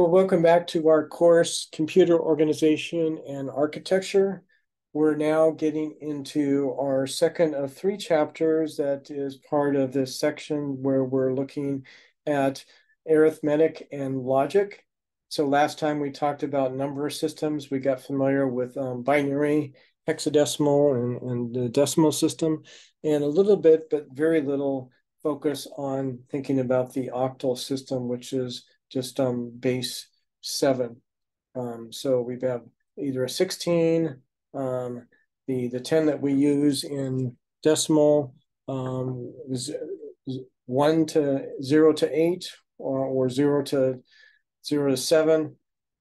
Well, welcome back to our course, Computer Organization and Architecture. We're now getting into our second of three chapters that is part of this section where we're looking at arithmetic and logic. So last time we talked about number systems, we got familiar with um, binary, hexadecimal, and, and the decimal system, and a little bit, but very little focus on thinking about the octal system, which is just um, base seven. Um, so we have either a 16, um, the, the 10 that we use in decimal um, is, one to zero to eight or, or zero to zero to seven,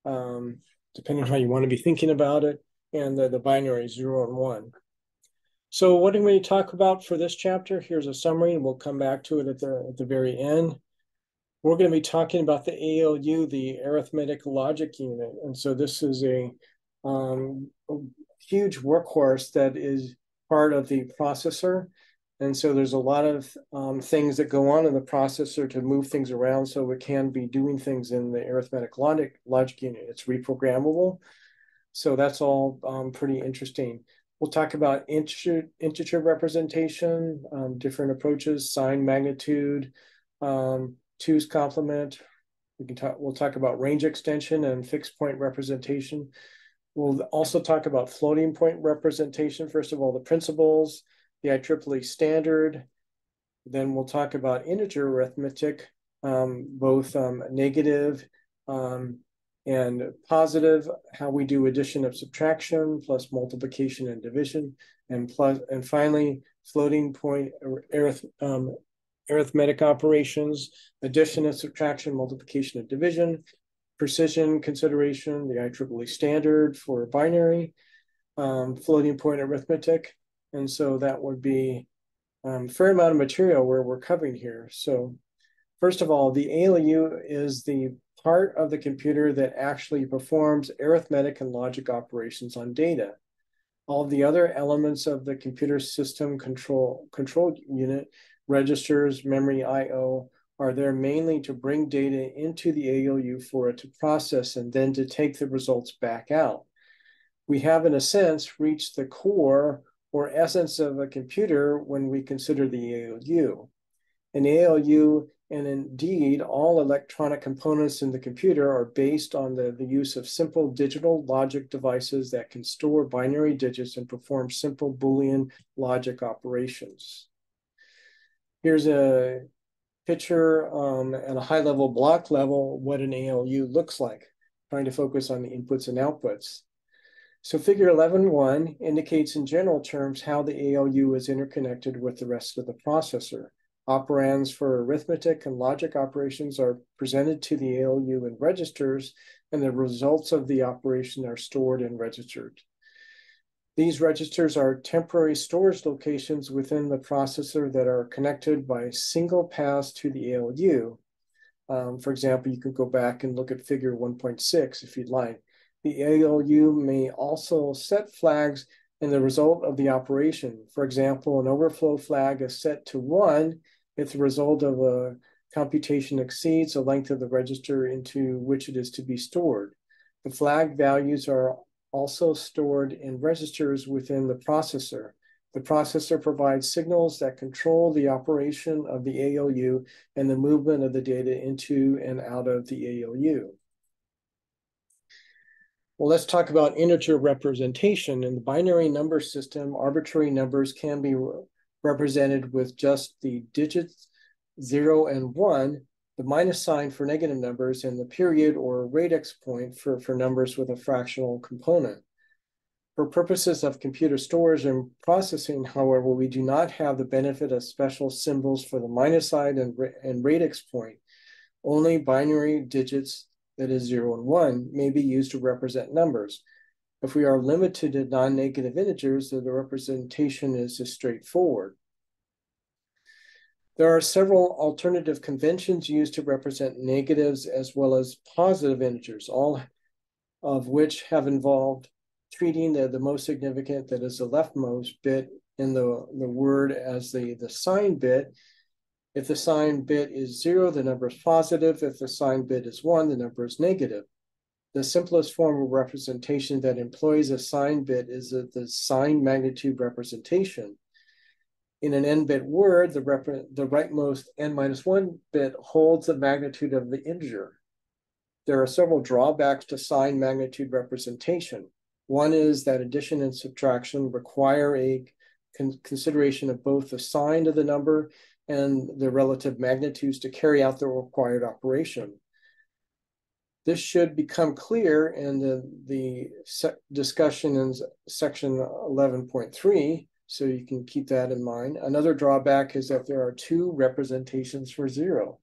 um, depending on how you want to be thinking about it, and the, the binary zero and one. So what are we talk about for this chapter? Here's a summary, and we'll come back to it at the, at the very end we're going to be talking about the ALU, the arithmetic logic unit. And so this is a, um, a huge workhorse that is part of the processor. And so there's a lot of um, things that go on in the processor to move things around so it can be doing things in the arithmetic logic, logic unit. It's reprogrammable. So that's all um, pretty interesting. We'll talk about integer, integer representation, um, different approaches, sign magnitude, um, two's complement. We can talk, we'll talk about range extension and fixed point representation. We'll also talk about floating point representation. First of all, the principles, the IEEE standard. Then we'll talk about integer arithmetic, um, both um, negative, um, and positive, how we do addition of subtraction plus multiplication and division, and plus, and finally, floating point arith um, arithmetic operations, addition and subtraction, multiplication and division, precision consideration, the IEEE standard for binary, um, floating point arithmetic. And so that would be um, a fair amount of material where we're covering here. So first of all, the ALU is the part of the computer that actually performs arithmetic and logic operations on data. All the other elements of the computer system control control unit registers, memory I.O. are there mainly to bring data into the ALU for it to process and then to take the results back out. We have, in a sense, reached the core or essence of a computer when we consider the ALU. An ALU and indeed all electronic components in the computer are based on the, the use of simple digital logic devices that can store binary digits and perform simple Boolean logic operations. Here's a picture um, at a high level block level what an ALU looks like, trying to focus on the inputs and outputs. So figure 11.1 indicates in general terms how the ALU is interconnected with the rest of the processor. Operands for arithmetic and logic operations are presented to the ALU in registers, and the results of the operation are stored and registered. These registers are temporary storage locations within the processor that are connected by a single paths to the ALU. Um, for example, you could go back and look at figure 1.6 if you'd like. The ALU may also set flags in the result of the operation. For example, an overflow flag is set to one if the result of a computation exceeds the length of the register into which it is to be stored. The flag values are also stored in registers within the processor. The processor provides signals that control the operation of the ALU and the movement of the data into and out of the ALU. Well, let's talk about integer representation. In the binary number system, arbitrary numbers can be represented with just the digits zero and one the minus sign for negative numbers, and the period or radix point for, for numbers with a fractional component. For purposes of computer storage and processing, however, we do not have the benefit of special symbols for the minus sign and, and radix point. Only binary digits, that is zero and one, may be used to represent numbers. If we are limited to non-negative integers, then the representation is straightforward. There are several alternative conventions used to represent negatives as well as positive integers, all of which have involved treating the, the most significant, that is the leftmost bit in the, the word as the, the sign bit, If the sign bit is zero, the number is positive. If the sign bit is one, the number is negative. The simplest form of representation that employs a sign bit is the sign magnitude representation. In an n-bit word, the, the rightmost n minus one bit holds the magnitude of the integer. There are several drawbacks to sign magnitude representation. One is that addition and subtraction require a con consideration of both the sign of the number and the relative magnitudes to carry out the required operation. This should become clear in the, the discussion in section 11.3, so you can keep that in mind. Another drawback is that there are two representations for zero.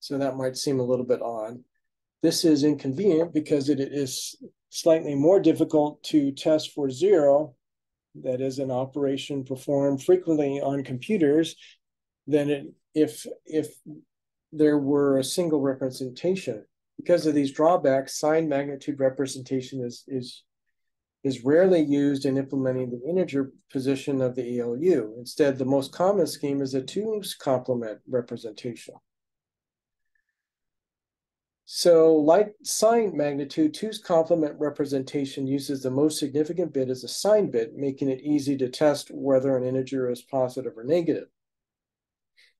So that might seem a little bit odd. This is inconvenient because it is slightly more difficult to test for zero, that is an operation performed frequently on computers, than it, if, if there were a single representation. Because of these drawbacks, sign magnitude representation is, is, is rarely used in implementing the integer position of the ALU. Instead, the most common scheme is a two's complement representation. So like sign magnitude, two's complement representation uses the most significant bit as a sign bit, making it easy to test whether an integer is positive or negative.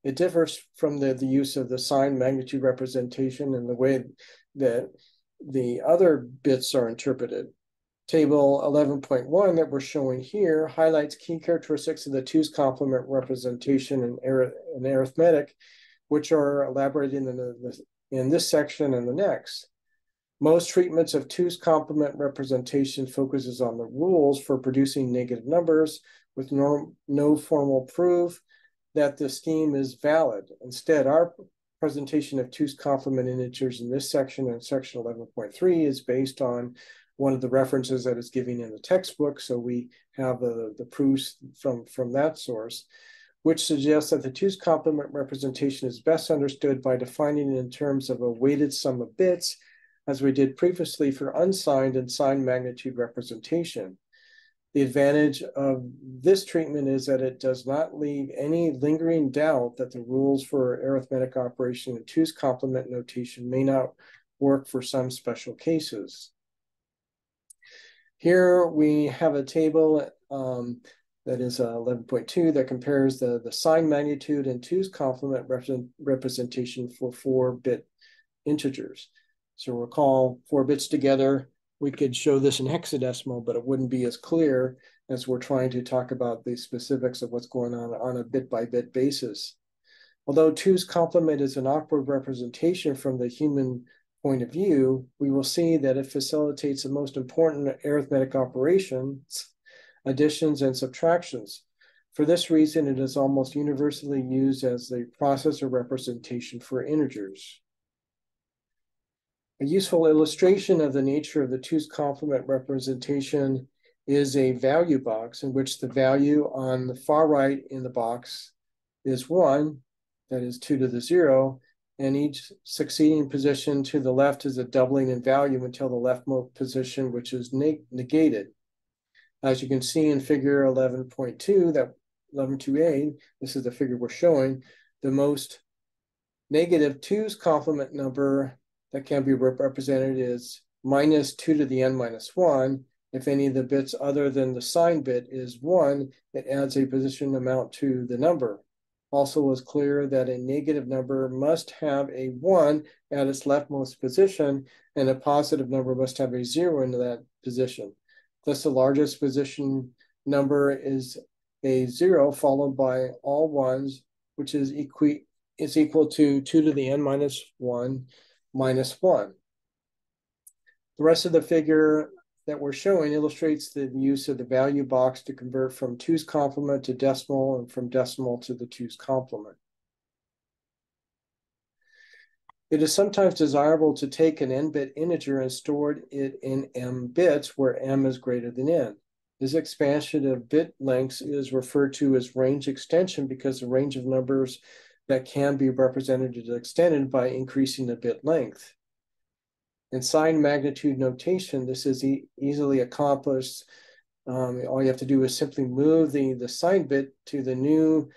It differs from the, the use of the sign magnitude representation and the way that the other bits are interpreted. Table 11.1 that we're showing here highlights key characteristics of the two's complement representation in, in arithmetic, which are elaborated in the, in this section and the next. Most treatments of two's complement representation focuses on the rules for producing negative numbers with no, no formal proof that the scheme is valid. Instead, our presentation of two's complement integers in this section and section 11.3 is based on one of the references that is given in the textbook. So we have the, the proofs from, from that source which suggests that the two's complement representation is best understood by defining it in terms of a weighted sum of bits, as we did previously for unsigned and signed magnitude representation. The advantage of this treatment is that it does not leave any lingering doubt that the rules for arithmetic operation in two's complement notation may not work for some special cases. Here we have a table um, that is uh, 11.2 that compares the, the sign magnitude and two's complement represent, representation for four bit integers. So recall four bits together, we could show this in hexadecimal, but it wouldn't be as clear as we're trying to talk about the specifics of what's going on on a bit by bit basis. Although two's complement is an awkward representation from the human point of view, we will see that it facilitates the most important arithmetic operations additions, and subtractions. For this reason, it is almost universally used as the processor representation for integers. A useful illustration of the nature of the two's complement representation is a value box in which the value on the far right in the box is one, that is two to the zero, and each succeeding position to the left is a doubling in value until the leftmost position, which is neg negated. As you can see in figure 11.2, that 11.2a, this is the figure we're showing, the most negative two's complement number that can be represented is minus 2 to the n minus 1. If any of the bits other than the sign bit is 1, it adds a position amount to the number. Also was clear that a negative number must have a 1 at its leftmost position, and a positive number must have a 0 in that position. Thus, the largest position number is a zero followed by all ones, which is, equi is equal to 2 to the n minus 1 minus 1. The rest of the figure that we're showing illustrates the use of the value box to convert from 2's complement to decimal and from decimal to the 2's complement. It is sometimes desirable to take an n-bit integer and store it in m bits where m is greater than n. This expansion of bit lengths is referred to as range extension because the range of numbers that can be represented is extended by increasing the bit length. In sign magnitude notation, this is e easily accomplished. Um, all you have to do is simply move the, the sign bit to the new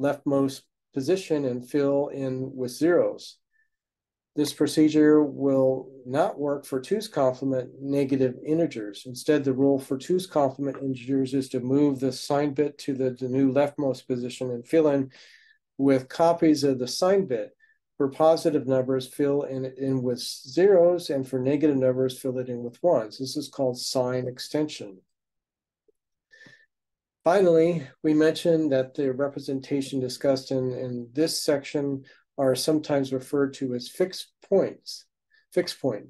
leftmost position and fill in with zeros. This procedure will not work for two's complement negative integers. Instead, the rule for two's complement integers is to move the sign bit to the, the new leftmost position and fill in with copies of the sign bit. For positive numbers, fill in, in with zeros, and for negative numbers, fill it in with ones. This is called sign extension. Finally, we mentioned that the representation discussed in, in this section are sometimes referred to as fixed points, fixed point.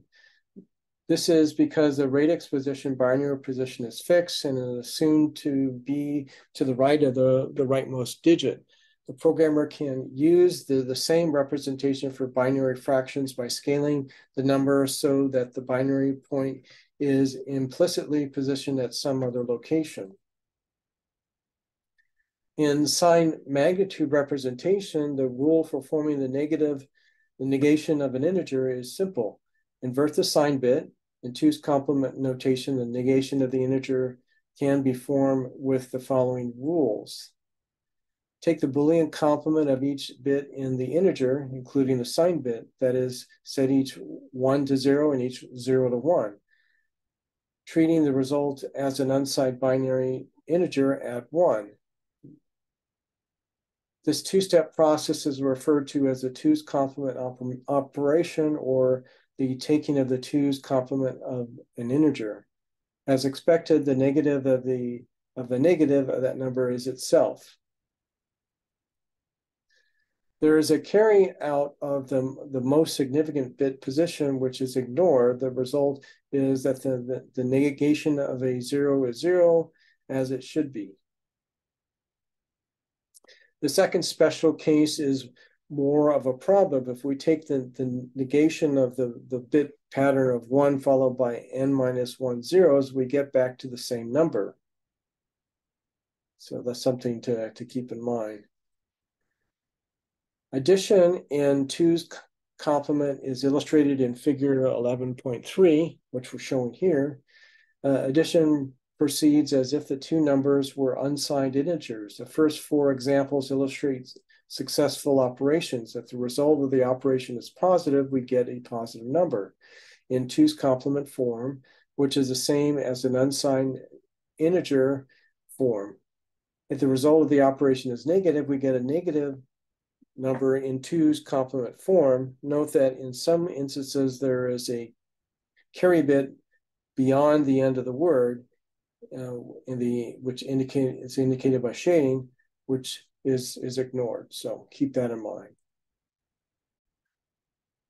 This is because the radix position, binary position is fixed and is assumed to be to the right of the, the rightmost digit. The programmer can use the, the same representation for binary fractions by scaling the number so that the binary point is implicitly positioned at some other location. In sign magnitude representation, the rule for forming the negative, the negation of an integer is simple. Invert the sign bit. In two's complement notation, the negation of the integer can be formed with the following rules. Take the Boolean complement of each bit in the integer, including the sign bit, that is, set each 1 to 0 and each 0 to 1, treating the result as an unsigned binary integer at 1. This two-step process is referred to as the two's complement op operation or the taking of the two's complement of an integer. As expected, the negative of the of the negative of that number is itself. There is a carry out of the, the most significant bit position, which is ignored. The result is that the, the, the negation of a zero is zero, as it should be. The second special case is more of a problem. If we take the, the negation of the, the bit pattern of 1 followed by n minus 1 zeros, we get back to the same number. So that's something to, to keep in mind. Addition in 2's complement is illustrated in figure 11.3, which we're showing here. Uh, addition proceeds as if the two numbers were unsigned integers. The first four examples illustrate successful operations. If the result of the operation is positive, we get a positive number in two's complement form, which is the same as an unsigned integer form. If the result of the operation is negative, we get a negative number in two's complement form. Note that in some instances, there is a carry bit beyond the end of the word, uh, in the which indicate indicated by shading, which is is ignored. So keep that in mind.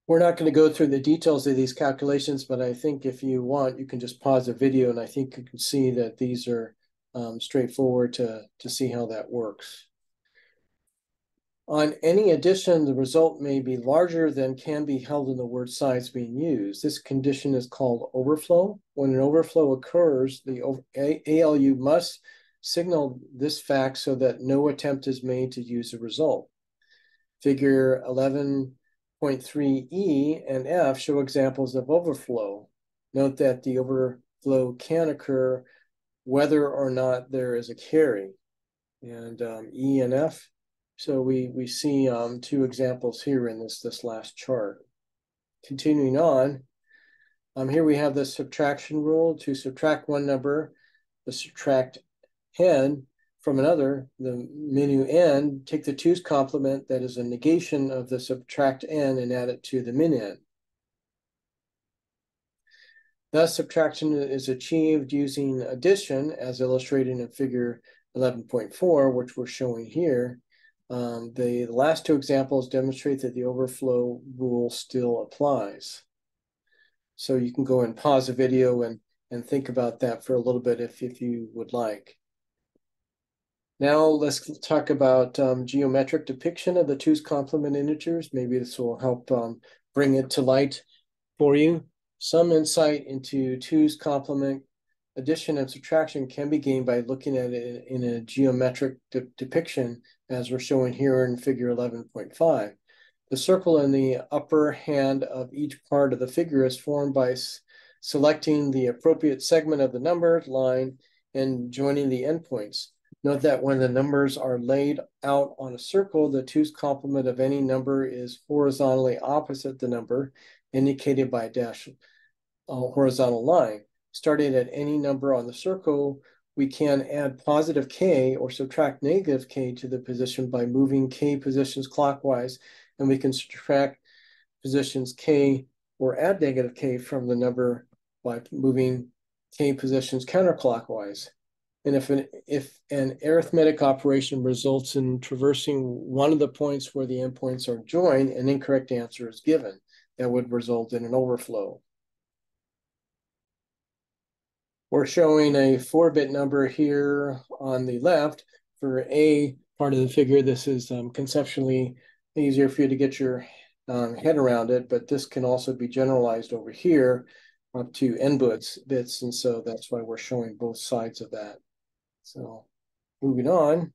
We're not going to go through the details of these calculations, but I think if you want, you can just pause the video and I think you can see that these are um, straightforward to, to see how that works. On any addition, the result may be larger than can be held in the word size being used. This condition is called overflow. When an overflow occurs, the ALU must signal this fact so that no attempt is made to use the result. Figure 11.3e and f show examples of overflow. Note that the overflow can occur whether or not there is a carry. And um, E and F so we, we see um, two examples here in this, this last chart. Continuing on, um, here we have the subtraction rule. To subtract one number, the subtract n from another, the minuend, take the two's complement that is a negation of the subtrahend and add it to the minuend. Thus, subtraction is achieved using addition as illustrated in figure 11.4, which we're showing here. Um, the last two examples demonstrate that the overflow rule still applies. So you can go and pause the video and, and think about that for a little bit if, if you would like. Now let's talk about um, geometric depiction of the two's complement integers. Maybe this will help um, bring it to light for you. Some insight into two's complement addition and subtraction can be gained by looking at it in a geometric de depiction, as we're showing here in figure 11.5. The circle in the upper hand of each part of the figure is formed by selecting the appropriate segment of the number line and joining the endpoints. Note that when the numbers are laid out on a circle, the two's complement of any number is horizontally opposite the number indicated by a dash uh, horizontal line. Starting at any number on the circle, we can add positive k or subtract negative k to the position by moving k positions clockwise, and we can subtract positions k or add negative k from the number by moving k positions counterclockwise. And if an, if an arithmetic operation results in traversing one of the points where the endpoints are joined, an incorrect answer is given. That would result in an overflow. We're showing a four-bit number here on the left for A part of the figure. This is um, conceptually easier for you to get your um, head around it, but this can also be generalized over here up to n bits, bits, and so that's why we're showing both sides of that. So moving on,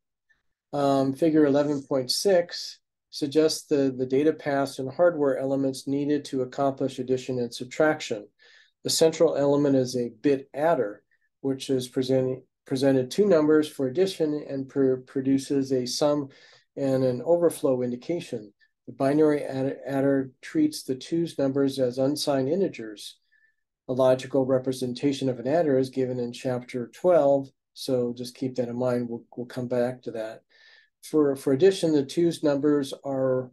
um, figure 11.6 suggests the, the data paths and hardware elements needed to accomplish addition and subtraction. The central element is a bit adder, which is presented two numbers for addition and pr produces a sum and an overflow indication. The binary adder treats the two's numbers as unsigned integers. A logical representation of an adder is given in chapter 12 so just keep that in mind. We'll, we'll come back to that. For, for addition, the two's numbers are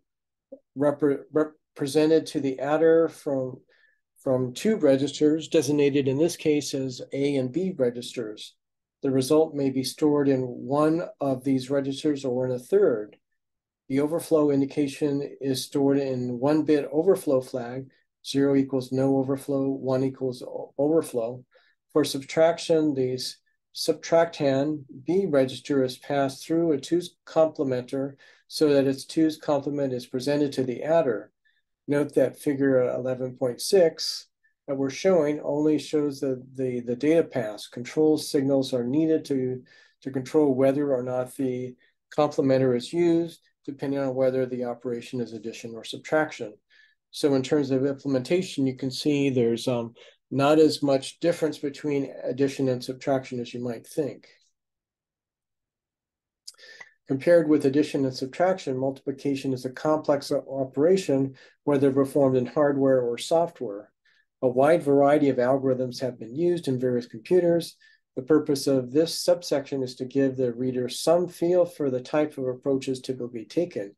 repre represented to the adder from, from two registers, designated in this case as A and B registers. The result may be stored in one of these registers or in a third. The overflow indication is stored in one bit overflow flag. Zero equals no overflow, one equals overflow. For subtraction, these subtrahend B register is passed through a two's complementer so that its two's complement is presented to the adder. Note that figure 11.6 that we're showing only shows the, the, the data pass. Control signals are needed to, to control whether or not the complementer is used, depending on whether the operation is addition or subtraction. So in terms of implementation, you can see there's um, not as much difference between addition and subtraction as you might think. Compared with addition and subtraction, multiplication is a complex operation, whether performed in hardware or software. A wide variety of algorithms have been used in various computers. The purpose of this subsection is to give the reader some feel for the type of approaches typically taken.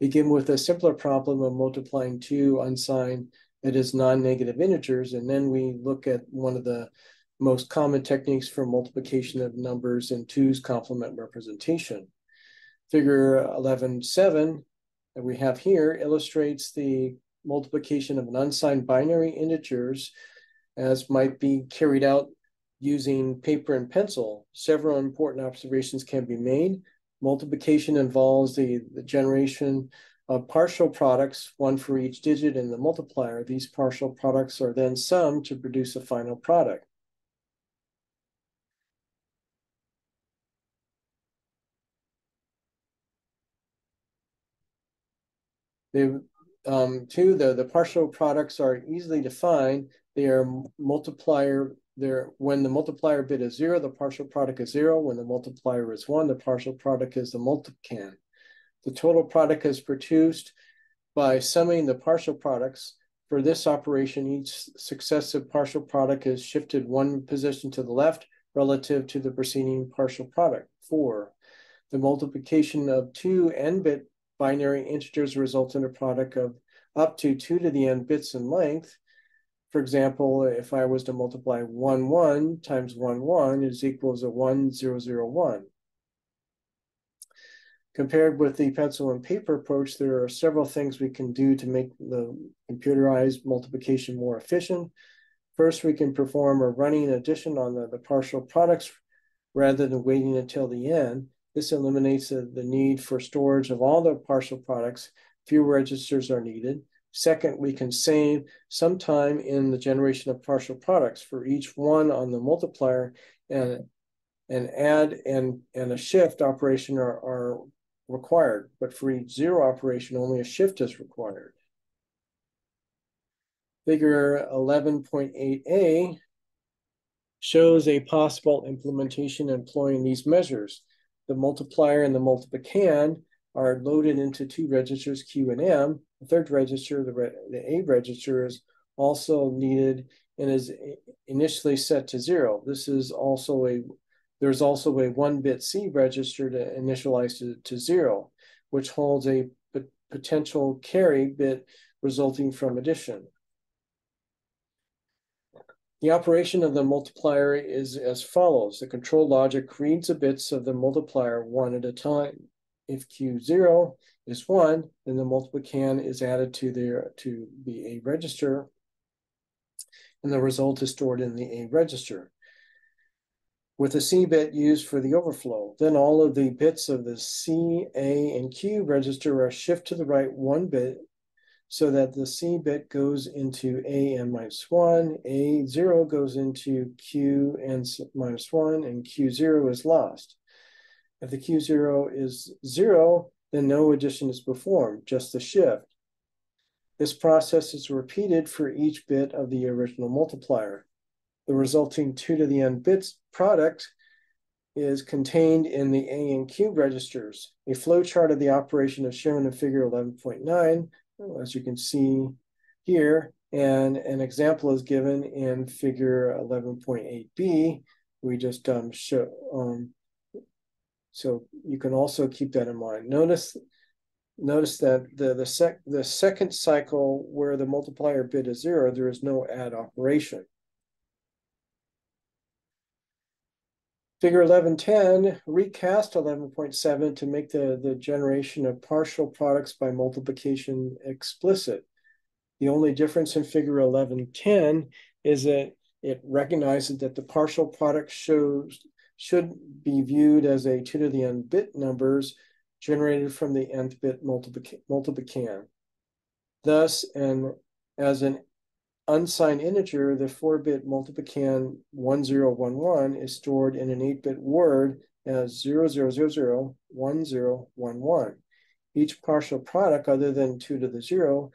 Begin with a simpler problem of multiplying two unsigned that is, non-negative integers. And then we look at one of the most common techniques for multiplication of numbers in two's complement representation. Figure 11.7 that we have here illustrates the multiplication of an unsigned binary integers as might be carried out using paper and pencil. Several important observations can be made. Multiplication involves the, the generation of partial products, one for each digit in the multiplier. These partial products are then summed to produce a final product. They, um, two, the, the partial products are easily defined. They are multiplier, they're, when the multiplier bit is zero, the partial product is zero. When the multiplier is one, the partial product is the multiplicand. The total product is produced by summing the partial products. For this operation, each successive partial product is shifted one position to the left relative to the preceding partial product. Four, the multiplication of two n-bit binary integers result in a product of up to two to the n bits in length. For example, if I was to multiply 1, 1 times 1, 1 is equals to 1, 0, 0, 1. Compared with the pencil and paper approach, there are several things we can do to make the computerized multiplication more efficient. First, we can perform a running addition on the, the partial products rather than waiting until the end. This eliminates the, the need for storage of all the partial products. Fewer registers are needed. Second, we can save some time in the generation of partial products for each one on the multiplier and an add and, and a shift operation are, are required, but for each zero operation, only a shift is required. Figure 11.8a shows a possible implementation employing these measures. The multiplier and the multiplicand are loaded into two registers, Q and M. The third register, the, re the A register, is also needed and is initially set to zero. This is also a, there's also a one bit C register to initialize to, to zero, which holds a potential carry bit resulting from addition. The operation of the multiplier is as follows. The control logic reads the bits of the multiplier one at a time. If Q0 is one, then the multiplicand is added to the, to the A register, and the result is stored in the A register. With the C bit used for the overflow, then all of the bits of the C, A, and Q register are shifted to the right one bit so that the C bit goes into A n minus 1, A0 goes into Q n minus 1, and Q0 is lost. If the Q0 is 0, then no addition is performed, just the shift. This process is repeated for each bit of the original multiplier. The resulting 2 to the n bits product is contained in the A and Q registers. A flowchart of the operation is shown in figure 11.9 as you can see here, and an example is given in figure 11.8b. We just um, show, um, so you can also keep that in mind. Notice, notice that the, the, sec, the second cycle where the multiplier bit is zero, there is no add operation. Figure 1110, recast 11.7 to make the, the generation of partial products by multiplication explicit. The only difference in figure 1110 is that it recognizes that the partial product shows should be viewed as a 2 to the n bit numbers generated from the nth bit multiplic multiplicand. Thus, and as an unsigned integer, the 4-bit multiplicand 1011 is stored in an 8-bit word as 00001011. Each partial product other than 2 to the 0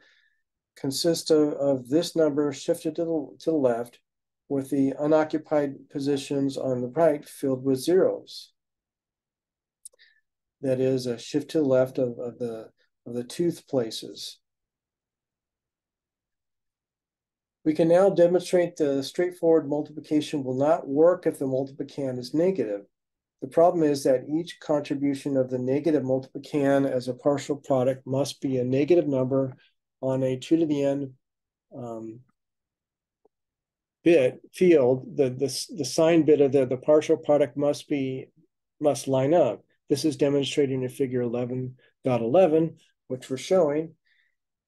consists of, of this number shifted to the, to the left with the unoccupied positions on the right filled with zeros. That is a shift to the left of, of the of the tooth places. We can now demonstrate the straightforward multiplication will not work if the multiplicand is negative. The problem is that each contribution of the negative multiplicand as a partial product must be a negative number on a 2 to the n um, bit field. The, the, the sign bit of the, the partial product must be must line up. This is demonstrated in figure 11.11, which we're showing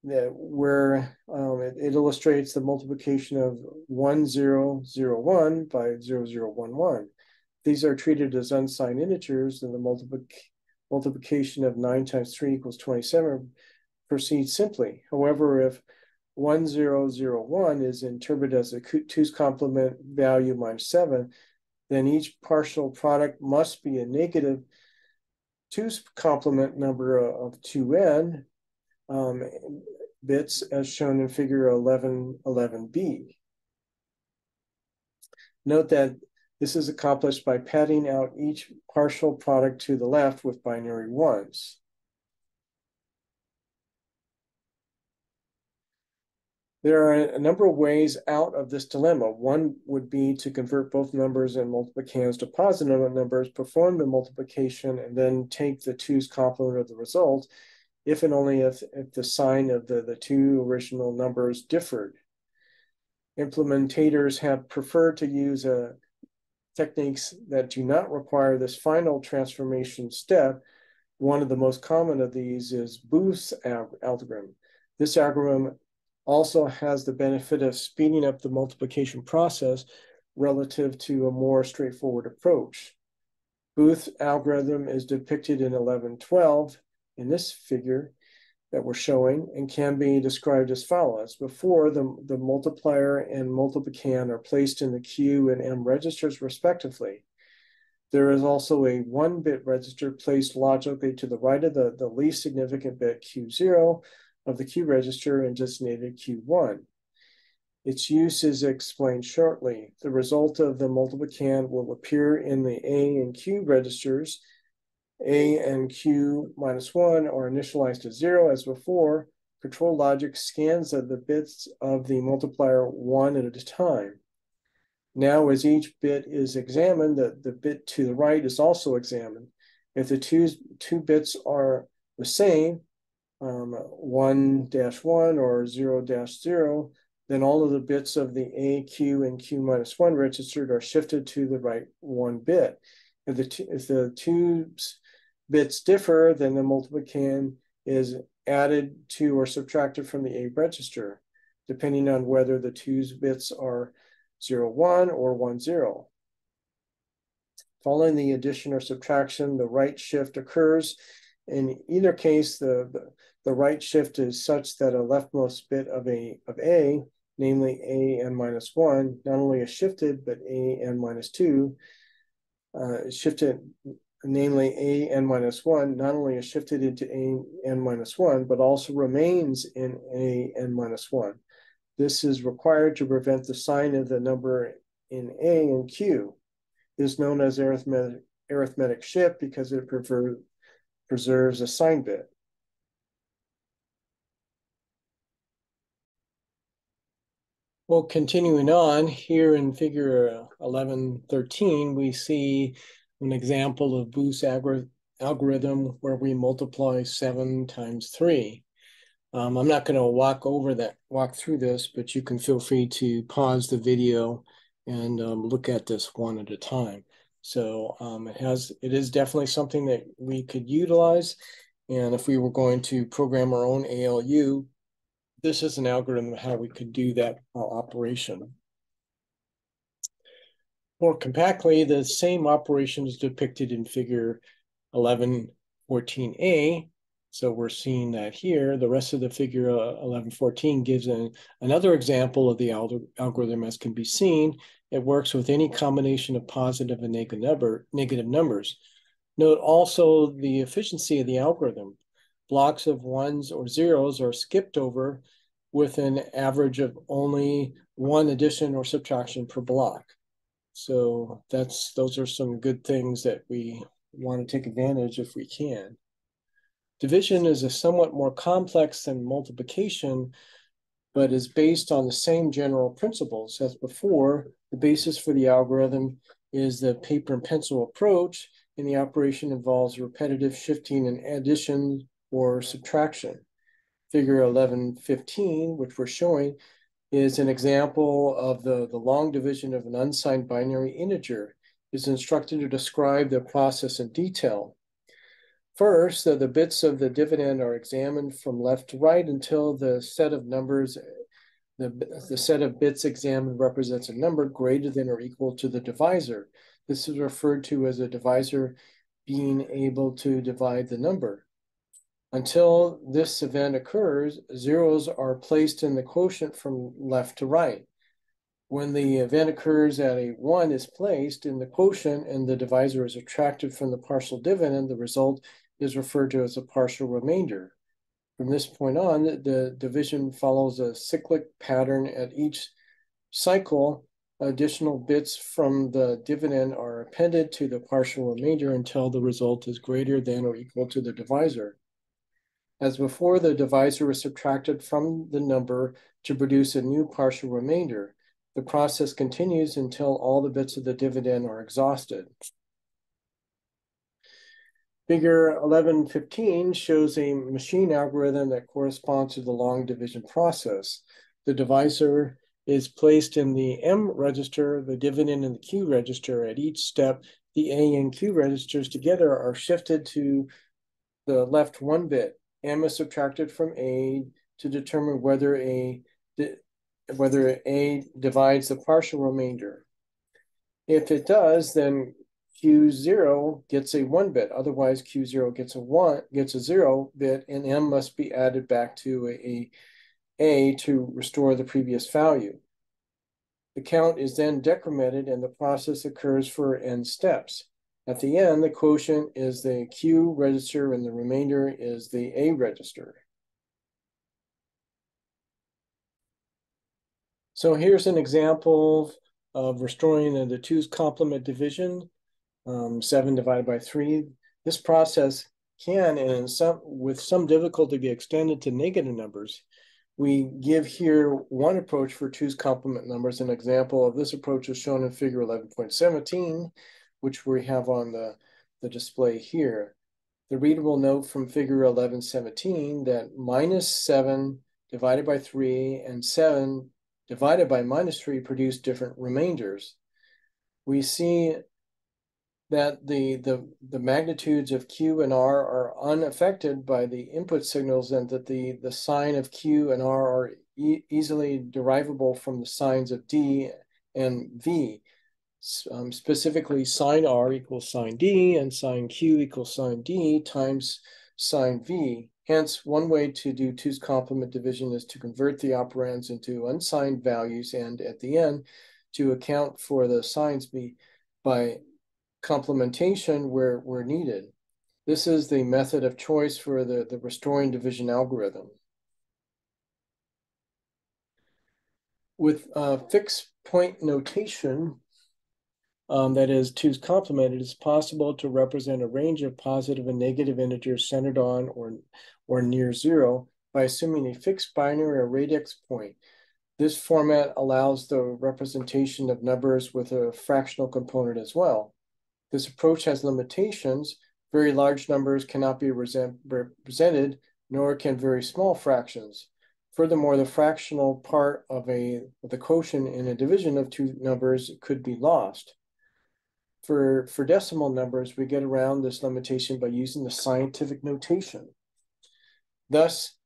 that where um, it, it, illustrates the multiplication of 1001 by 0011. These are treated as unsigned integers, and the multiplic multiplication of 9 times 3 equals 27 proceeds simply. However, if 1001 is interpreted as a 2's complement value minus 7, then each partial product must be a negative 2's complement number of 2n, um, bits as shown in figure 1111b. Note that this is accomplished by padding out each partial product to the left with binary ones. There are a number of ways out of this dilemma. One would be to convert both numbers and multiplicands to positive numbers, perform the multiplication, and then take the two's complement of the result if and only if, if the sign of the, the two original numbers differed. Implementators have preferred to use uh, techniques that do not require this final transformation step. One of the most common of these is Booth's algorithm. This algorithm also has the benefit of speeding up the multiplication process relative to a more straightforward approach. Booth's algorithm is depicted in 1112 in this figure that we're showing and can be described as follows. Before, the, the multiplier and multiplicand are placed in the Q and M registers respectively. There is also a one-bit register placed logically to the right of the, the least significant bit Q0 of the Q register and designated Q1. Its use is explained shortly. The result of the multiplicand will appear in the A and Q registers A and Q minus one are initialized to zero as before. Control logic scans the bits of the multiplier one at a time. Now, as each bit is examined, the, the bit to the right is also examined. If the two, two bits are the same, um, 1 dash 1 or 0 dash 0, then all of the bits of the A, Q, and Q minus 1 registered are shifted to the right one bit. If the, if the two bits differ, then the multiplication is added to or subtracted from the A register, depending on whether the two bits are 0, 1 or 1, 0. Following the addition or subtraction, the right shift occurs. In either case, the, the, the right shift is such that a leftmost bit of a of A, namely A n minus 1, not only is shifted, but A n minus 2 uh, is shifted, namely A n minus 1, not only is shifted into A n minus 1, but also remains in A n minus 1. This is required to prevent the sign of the number in A and Q. Is known as arithmetic, arithmetic shift because it prefer, preserves a sign bit. Well, continuing on, here in figure 1113, we see an example of Booth's algorithm where we multiply 7 times 3. Um, I'm not going to walk over that, walk through this, but you can feel free to pause the video and um, look at this one at a time. So um, it has, it is definitely something that we could utilize. And if we were going to program our own ALU, this is an algorithm of how we could do that operation. More compactly, the same operation is depicted in figure 1114a. So we're seeing that here. The rest of the figure uh, 1114 gives an, another example of the al algorithm as can be seen. It works with any combination of positive and negative, number, negative numbers. Note also the efficiency of the algorithm blocks of ones or zeros are skipped over with an average of only one addition or subtraction per block. So that's those are some good things that we want to take advantage if we can. Division is a somewhat more complex than multiplication, but is based on the same general principles as before. The basis for the algorithm is the paper and pencil approach, and the operation involves repetitive shifting and addition or subtraction. Figure 1115, which we're showing, is an example of the, the long division of an unsigned binary integer. is instructed to describe the process in detail. First, the, the bits of the dividend are examined from left to right until the set of numbers, the, the set of bits examined represents a number greater than or equal to the divisor. This is referred to as a divisor being able to divide the number. Until this event occurs, zeros are placed in the quotient from left to right. When the event occurs at a 1 is placed in the quotient and the divisor is subtracted from the partial dividend, the result is referred to as a partial remainder. From this point on, the division follows a cyclic pattern at each cycle. Additional bits from the dividend are appended to the partial remainder until the result is greater than or equal to the divisor. As before, the divisor is subtracted from the number to produce a new partial remainder. The process continues until all the bits of the dividend are exhausted. Figure 1115 shows a machine algorithm that corresponds to the long division process. The divisor is placed in the M register, the dividend in the Q register. At each step, the A and Q registers together are shifted to the left one bit m is subtracted from a to determine whether a whether a divides the partial remainder. If it does, then Q0 gets a one bit. Otherwise, Q0 gets a one gets a zero bit, and M must be added back to a, a to restore the previous value. The count is then decremented, and the process occurs for n steps. At the end, the quotient is the Q register and the remainder is the A register. So here's an example of restoring the, two's complement division. Um, 7 divided by 3. This process can, and some, with some difficulty, be extended to negative numbers. We give here one approach for two's complement numbers. An example of this approach is shown in figure 11.17, which we have on the, the display here. The reader will note from figure 11.17 that minus 7 divided by 3 and 7 divided by minus 3 produce different remainders. We see that the, the, the magnitudes of Q and R are unaffected by the input signals and that the, the sign of Q and R are e easily derivable from the signs of D and V. Um, specifically, sign R equals sign D and sign Q equals sign D times sign V. Hence, one way to do two's complement division is to convert the operands into unsigned values and at the end to account for the signs be by complementation where, where needed. This is the method of choice for the, the restoring division algorithm. With uh, fixed point notation, um, that is two's complement, it is possible to represent a range of positive and negative integers centered on or, or near zero by assuming a fixed binary or radix point. This format allows the representation of numbers with a fractional component as well. This approach has limitations. Very large numbers cannot be represented, nor can very small fractions. Furthermore, the fractional part of a the quotient in a division of two numbers could be lost. For, for decimal numbers, we get around this limitation by using the scientific notation. Thus,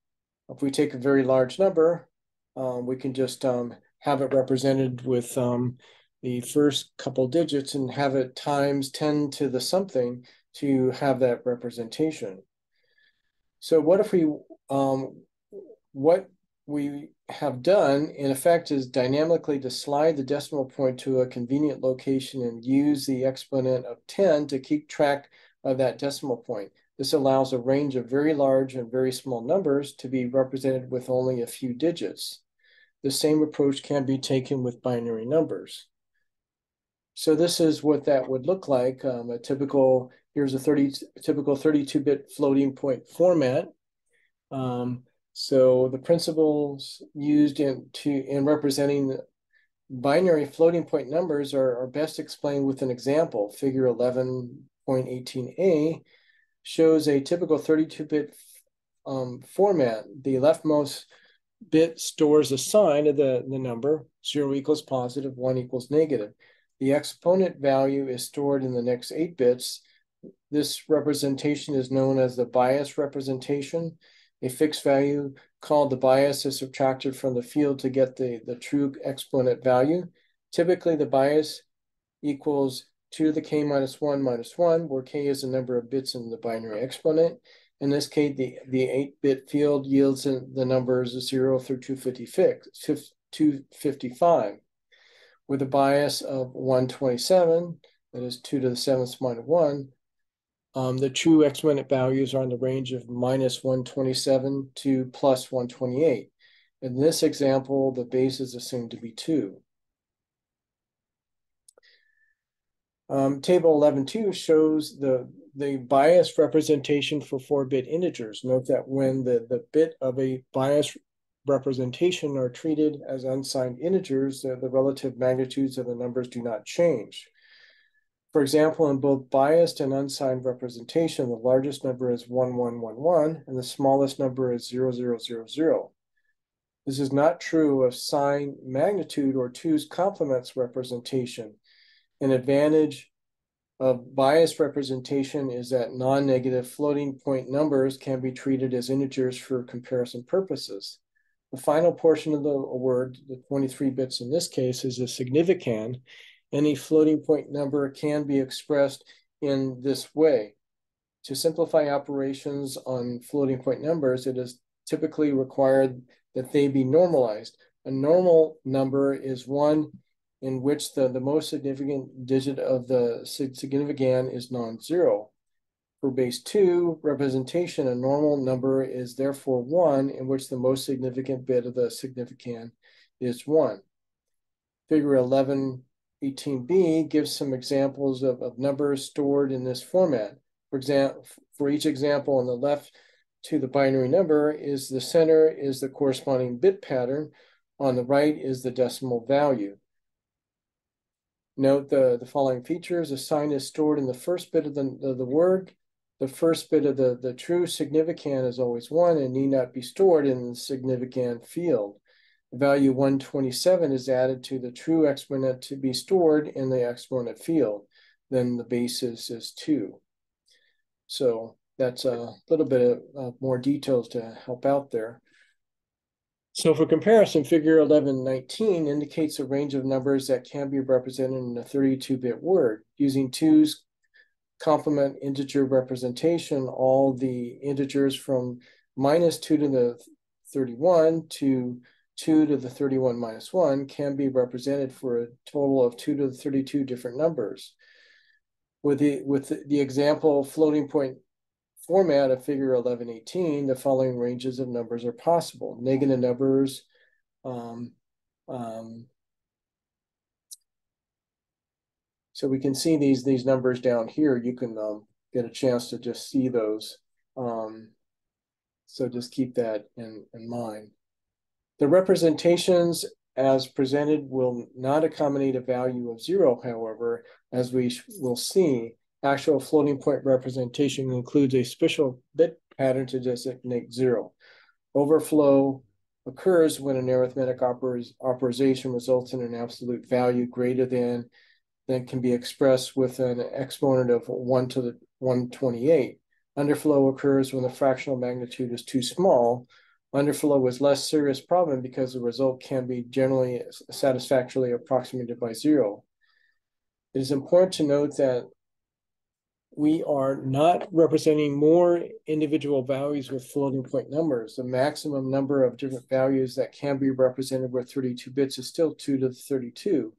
if we take a very large number, um, we can just um, have it represented with um, the first couple digits and have it times 10 to the something to have that representation. So what if we, um, what we have done in effect is dynamically to slide the decimal point to a convenient location and use the exponent of 10 to keep track of that decimal point. This allows a range of very large and very small numbers to be represented with only a few digits. The same approach can be taken with binary numbers. So this is what that would look like. Um, a typical, here's a 30, typical 32-bit floating point format. Um, so the principles used in, to, in representing binary floating point numbers are, are best explained with an example. Figure 11.18a shows a typical 32-bit um, format. The leftmost bit stores a sign of the, the number, 0 equals positive, 1 equals negative. The exponent value is stored in the next eight bits. This representation is known as the bias representation. A fixed value called the bias is subtracted from the field to get the, the true exponent value. Typically, the bias equals 2 to the k minus 1 minus 1, where k is the number of bits in the binary exponent. In this case, the, the 8-bit field yields the numbers 0 through 255 with a bias of 127, that is 2 to the 7th minus 1, um, the true exponent values are in the range of minus 127 to plus 128. In this example, the base is assumed to be 2. Um, table 11.2 shows the, the bias representation for 4-bit integers. Note that when the, the bit of a bias representation are treated as unsigned integers, the, the relative magnitudes of the numbers do not change. For example, in both biased and unsigned representation, the largest number is 1111 and the smallest number is 0000. This is not true of sign magnitude or two's complements representation. An advantage of biased representation is that non-negative floating point numbers can be treated as integers for comparison purposes. The final portion of the word, the 23 bits in this case, is a significand. Any floating point number can be expressed in this way. To simplify operations on floating point numbers, it is typically required that they be normalized. A normal number is one in which the, the most significant digit of the significand is non-zero. For base 2 representation, a normal number is therefore 1, in which the most significant bit of the significand is 1. Figure 11, 18b gives some examples of, of numbers stored in this format. For example, for each example on the left to the binary number is the center is the corresponding bit pattern. On the right is the decimal value. Note the, the following features. A sign is stored in the first bit of the, the word. The first bit of the, the true significand is always one and need not be stored in the significand field. Value 127 is added to the true exponent to be stored in the exponent field. Then the basis is two. So that's a little bit of uh, more details to help out there. So for comparison, figure 1119 indicates a range of numbers that can be represented in a 32-bit word. Using two's complement integer representation, all the integers from minus 2 to the 31 to 2 to the 31 minus 1 can be represented for a total of 2 to the 32 different numbers. With the, with the example floating point format of figure 1118, the following ranges of numbers are possible. Negative numbers, um, um, so we can see these, these numbers down here. You can um, get a chance to just see those. Um, so just keep that in, in mind. The representations as presented will not accommodate a value of zero, however, as we will see, actual floating point representation includes a special bit pattern to designate zero. Overflow occurs when an arithmetic operation results in an absolute value greater than than can be expressed with an exponent of 1 to the 128. Underflow occurs when the fractional magnitude is too small. Underflow is less serious problem because the result can be generally satisfactorily approximated by zero. It is important to note that we are not representing more individual values with floating point numbers. The maximum number of different values that can be represented with 32 bits is still 2 to the 32.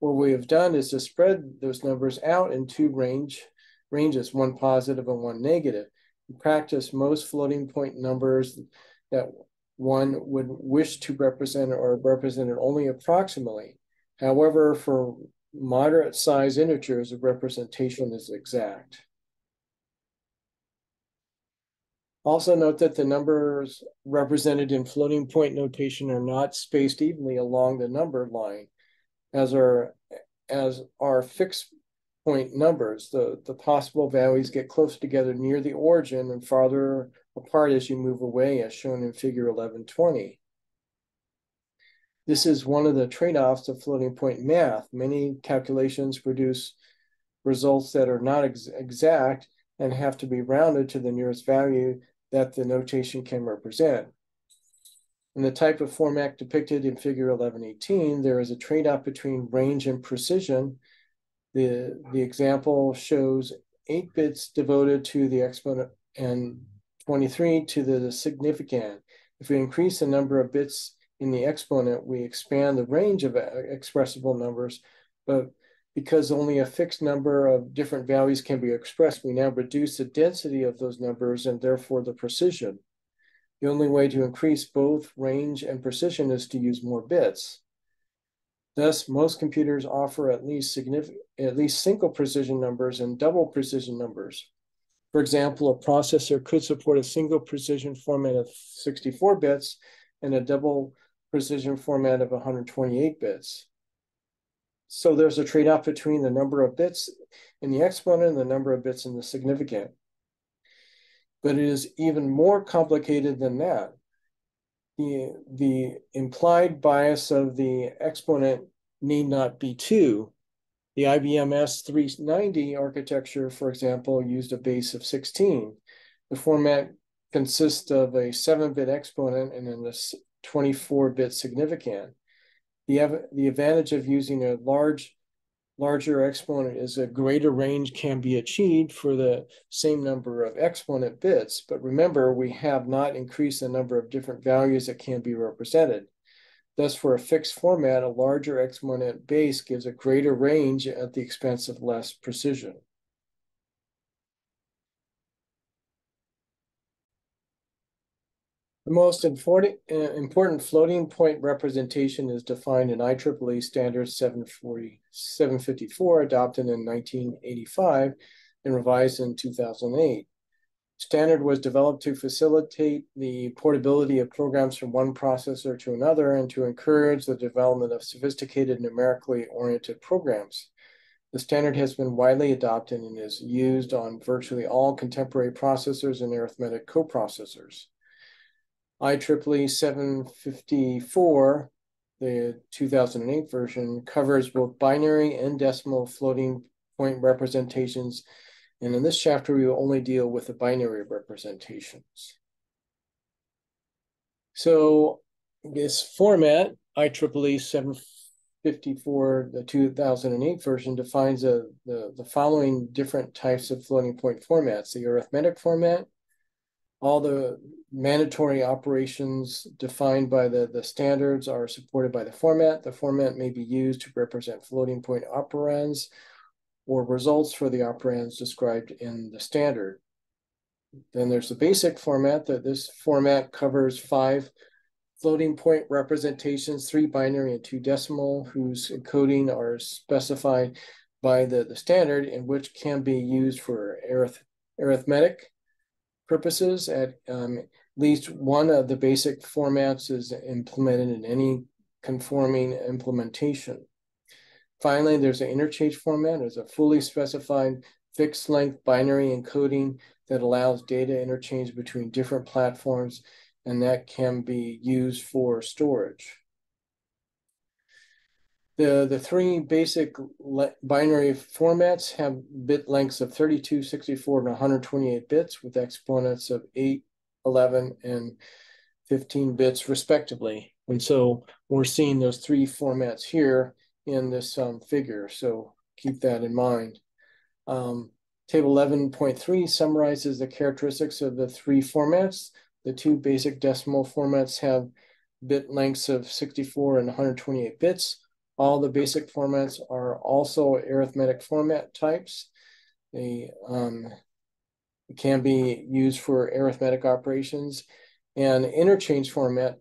What we have done is to spread those numbers out in two range ranges, one positive and one negative. In practice, most floating point numbers that one would wish to represent are represented only approximately. However, for moderate size integers, the representation is exact. Also note that the numbers represented in floating point notation are not spaced evenly along the number line, as are as are fixed point numbers. The, the possible values get close together near the origin and farther apart as you move away, as shown in figure 1120. This is one of the trade-offs of floating point math. Many calculations produce results that are not ex exact and have to be rounded to the nearest value that the notation can represent. In the type of format depicted in figure 1118, there is a trade-off between range and precision. The, the example shows eight bits devoted to the exponent and 23 to the significand. If we increase the number of bits in the exponent, we expand the range of uh, expressible numbers, but because only a fixed number of different values can be expressed, we now reduce the density of those numbers and therefore the precision. The only way to increase both range and precision is to use more bits. Thus, most computers offer at least significant, at least single precision numbers and double precision numbers. For example, a processor could support a single precision format of 64 bits and a double precision format of 128 bits. So there's a trade-off between the number of bits in the exponent and the number of bits in the significand. But it is even more complicated than that. The, the implied bias of the exponent need not be two. The IBM S390 architecture, for example, used a base of 16. The format consists of a 7-bit exponent and then a 24-bit significand. The, the advantage of using a large, larger exponent is a greater range can be achieved for the same number of exponent bits. But remember, we have not increased the number of different values that can be represented. Thus, for a fixed format, a larger exponent base gives a greater range at the expense of less precision. The most important, floating point representation is defined in IEEE Standard 740, 754, adopted in 1985. and revised in 2008. Standard was developed to facilitate the portability of programs from one processor to another and to encourage the development of sophisticated numerically oriented programs. The standard has been widely adopted and is used on virtually all contemporary processors and arithmetic coprocessors. IEEE 754, the 2008 version, covers both binary and decimal floating point representations. And in this chapter, we will only deal with the binary representations. So this format, IEEE 754, the 2008 version defines a, the, the following different types of floating point formats. The arithmetic format, all the mandatory operations defined by the, the standards are supported by the format. The format may be used to represent floating point operands or results for the operands described in the standard. Then there's the basic format that this format covers five floating point representations, three binary and two decimal, whose encoding are specified by the, the standard and which can be used for arith arithmetic purposes. At um, least one of the basic formats is implemented in any conforming implementation. Finally, there's an interchange format. There's a fully specified fixed length binary encoding that allows data interchange between different platforms and that can be used for storage. The, the three basic binary formats have bit lengths of 32, 64, and 128 bits with exponents of 8, 11, and 15 bits respectively. And so we're seeing those three formats here in this um, figure, so keep that in mind. Um, table 11.3 summarizes the characteristics of the three formats. The two basic decimal formats have bit lengths of 64 and 128 bits. All the basic formats are also arithmetic format types. They um, can be used for arithmetic operations and interchange format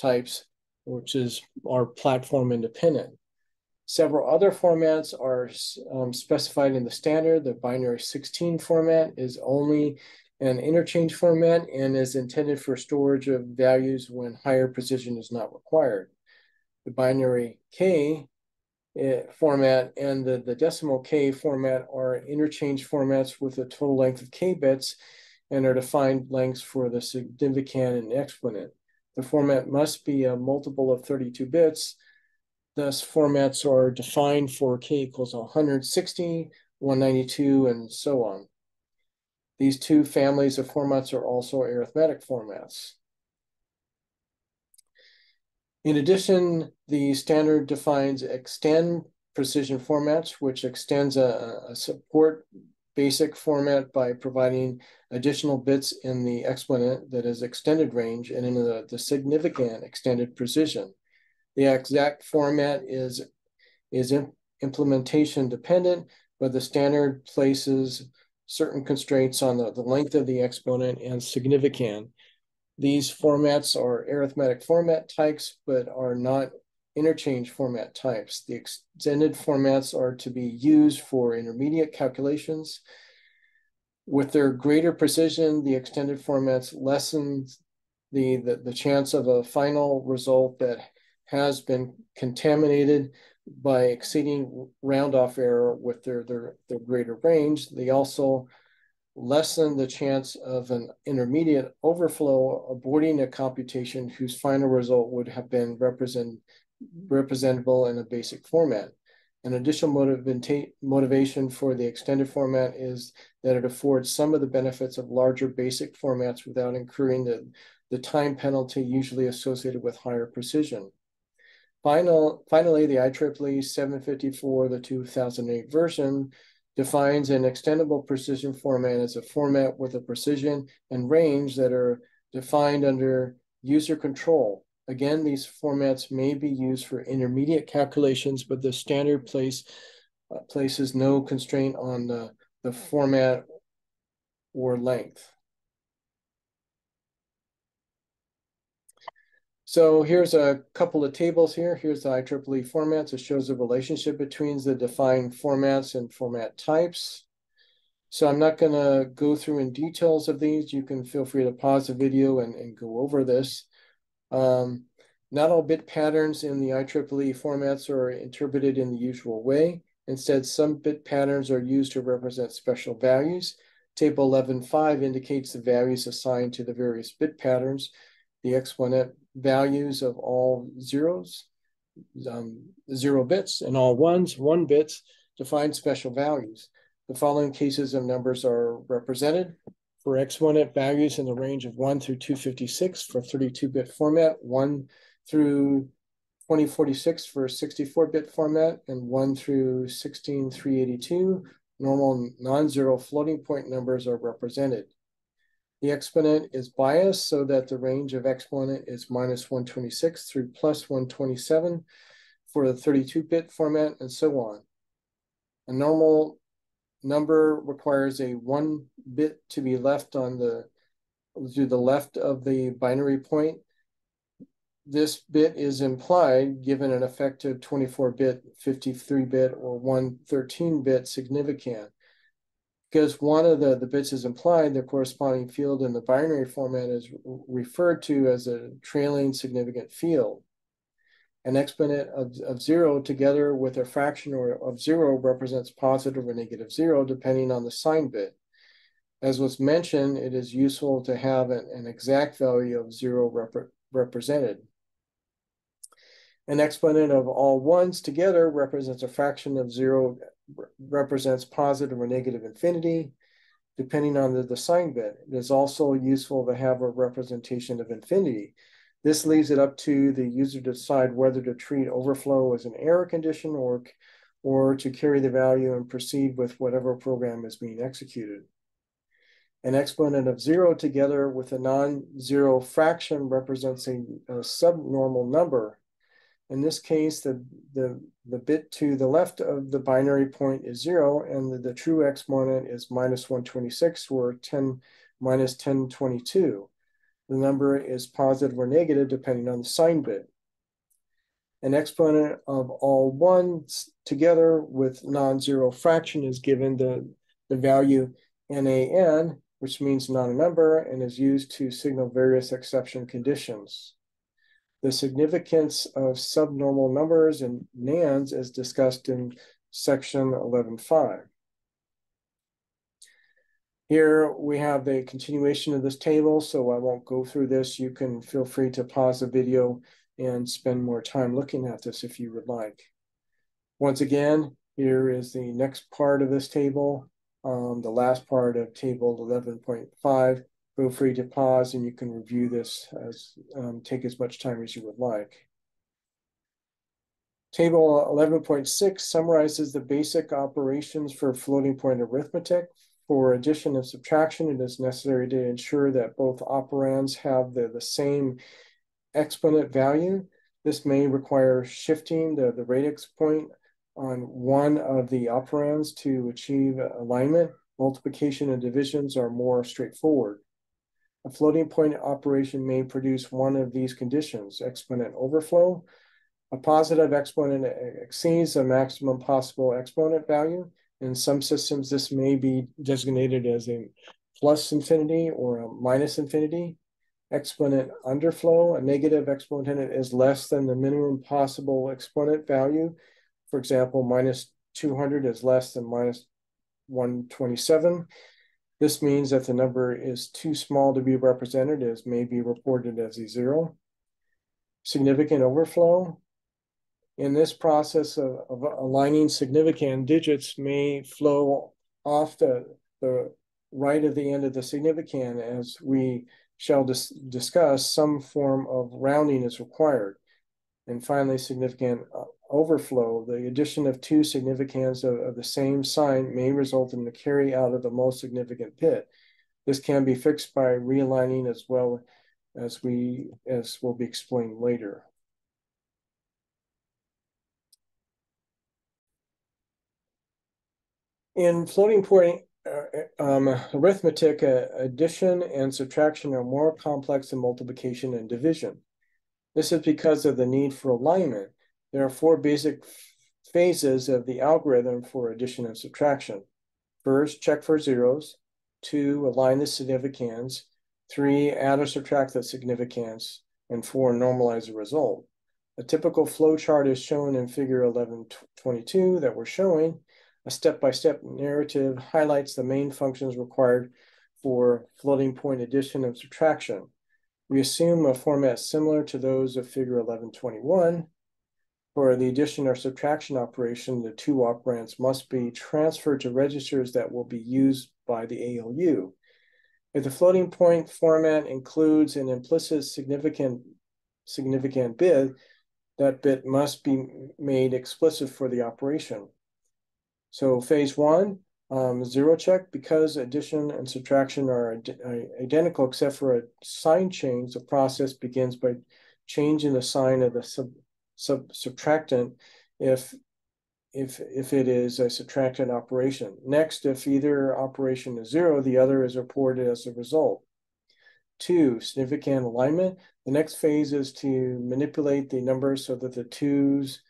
types, which is are platform independent. Several other formats are um, specified in the standard. The binary 16 format is only an interchange format and is intended for storage of values when higher precision is not required. The binary K uh, format and the, the decimal K format are interchange formats with a total length of K bits and are defined lengths for the significand and exponent. The format must be a multiple of 32 bits. Thus, formats are defined for K equals 160, 192, and so on. These two families of formats are also arithmetic formats. In addition, the standard defines extend precision formats, which extends a, a, support basic format by providing additional bits in the exponent that is extended range and in the, the significand extended precision. The exact format is, is implementation dependent, but the standard places certain constraints on the, the length of the exponent and significand. These formats are arithmetic format types, but are not interchange format types. The extended formats are to be used for intermediate calculations. With their greater precision, the extended formats lessen the, the, the chance of a final result that has been contaminated by exceeding roundoff error with their, their, their greater range, they also lessen the chance of an intermediate overflow aborting a computation whose final result would have been represent, representable in a basic format. An additional motivation for the extended format is that it affords some of the benefits of larger basic formats without incurring the, the time penalty usually associated with higher precision. Final, finally, the IEEE 754, the 2008 version, defines an extendable precision format as a format with a precision and range that are defined under user control. Again, these formats may be used for intermediate calculations, but the standard place uh, places no constraint on the, the format or length. So here's a couple of tables here. Here's the IEEE formats. It shows the relationship between the defined formats and format types. So I'm not going to go through in details of these. You can feel free to pause the video and, and go over this. Um, not all bit patterns in the IEEE formats are interpreted in the usual way. Instead, some bit patterns are used to represent special values. Table 11.5 indicates the values assigned to the various bit patterns. The exponent values of all zeros, um, zero bits, and all ones, one bits, define special values. The following cases of numbers are represented. For exponent values in the range of 1 through 256 for 32-bit format, 1 through 2046 for 64-bit format, and 1 through 16382, normal non-zero floating point numbers are represented. The exponent is biased so that the range of exponent is minus 126 through plus 127 for the 32-bit format, and so on. A normal number requires a one bit to be left on the to the left of the binary point. This bit is implied given an effective 24-bit, 53-bit, or 113-bit significand. Because one of the, the bits is implied, the corresponding field in the binary format is referred to as a trailing significand field an exponent of, of zero together with a fraction or of zero represents positive or negative zero, depending on the sign bit. As was mentioned, it is useful to have an, an exact value of zero rep represented. An exponent of all ones together represents a fraction of zero represents positive or negative infinity, depending on the, the sign bit. It is also useful to have a representation of infinity. This leaves it up to the user to decide whether to treat overflow as an error condition or, or to carry the value and proceed with whatever program is being executed. An exponent of zero together with a non-zero fraction represents a, a subnormal number. In this case, the, the, the bit to the left of the binary point is zero and the, the true exponent is minus 126 or 10 minus 1022. The number is positive or negative depending on the sign bit. An exponent of all ones together with non-zero fraction is given the, the value NAN, which means not a number and is used to signal various exception conditions. The significance of subnormal numbers and NANs is discussed in section 11.5. Here we have the continuation of this table, so I won't go through this. You can feel free to pause the video and spend more time looking at this if you would like. Once again, here is the next part of this table, um, the last part of table 11.5. Feel free to pause and you can review this as um, take as much time as you would like. Table 11.6 summarizes the basic operations for floating point arithmetic for addition and subtraction, it is necessary to ensure that both operands have the, the same exponent value. This may require shifting the, the radix point on one of the operands to achieve alignment. Multiplication and divisions are more straightforward. A floating point operation may produce one of these conditions, exponent overflow. A positive exponent exceeds the maximum possible exponent value, in some systems, this may be designated as a plus infinity or a minus infinity. Exponent underflow, a negative exponent is less than the minimum possible exponent value. For example, minus 200 is less than minus 127. This means that the number is too small to be represented as may be reported as a zero. Significand overflow, in this process of, of aligning significant digits may flow off the, the right of the end of the significand as we shall dis discuss some form of rounding is required. And finally, significand uh, overflow, the addition of two significands of, of, the same sign may result in the carry out of the most significant bit. This can be fixed by realigning as well as we as will be explained later. In floating point uh, um, arithmetic, uh, addition and subtraction are more complex than multiplication and division. This is because of the need for alignment. There are four basic phases of the algorithm for addition and subtraction. First, check for zeros. Two, align the significance. Three, add or subtract the significance. And four, normalize the result. A typical flow chart is shown in figure 1122 that we're showing. A step-by-step -step narrative highlights the main functions required for floating point addition and subtraction. We assume a format similar to those of figure 1121. For the addition or subtraction operation, the two operands must be transferred to registers that will be used by the ALU. If the floating point format includes an implicit significant significant bit, that bit must be made explicit for the operation. So phase one, um, zero check, because addition and subtraction are identical except for a sign change, the process begins by changing the sign of the sub, sub subtrahend if if if it is a subtractant operation. Next, if either operation is zero, the other is reported as a result. Two, significand alignment. The next phase is to manipulate the numbers so that the twos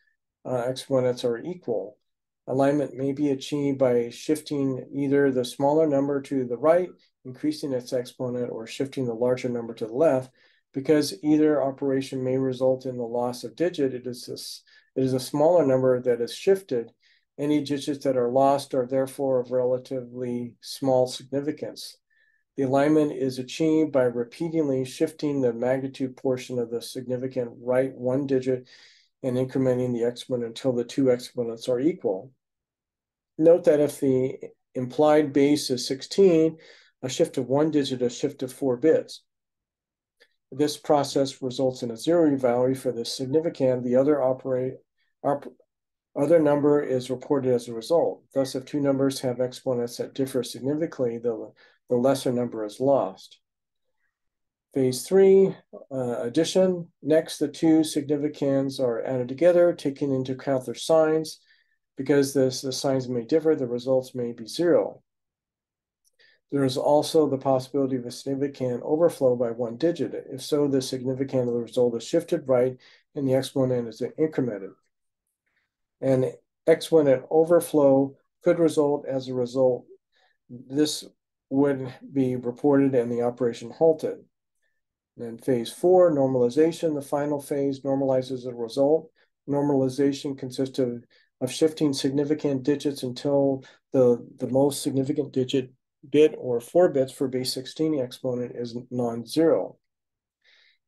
uh, exponents are equal. Alignment may be achieved by shifting either the smaller number to the right, increasing its exponent, or shifting the larger number to the left. Because either operation may result in the loss of digit, it is, this, it is a smaller number that is shifted. Any digits that are lost are therefore of relatively small significance. The alignment is achieved by repeatedly shifting the magnitude portion of the significand right one digit and incrementing the exponent until the two exponents are equal. Note that if the implied base is 16, a shift of one digit a shift of four bits. This process results in a zero value for the significand. The other operate, op, other number is reported as a result. Thus, if two numbers have exponents that differ significantly, the the lesser number is lost. Phase three, uh, addition. Next, the two significands are added together, taking into account their signs. Because this, the signs may differ, the results may be zero. There is also the possibility of a significand overflow by one digit. If so, the significand of the result is shifted right and the exponent is incremented. An exponent overflow could result as a result. This would be reported and the operation halted. Then phase four, normalization. The final phase normalizes the result. Normalization consists of, of shifting significant digits until the, the most significant digit bit or four bits for base 16 exponent is non-zero.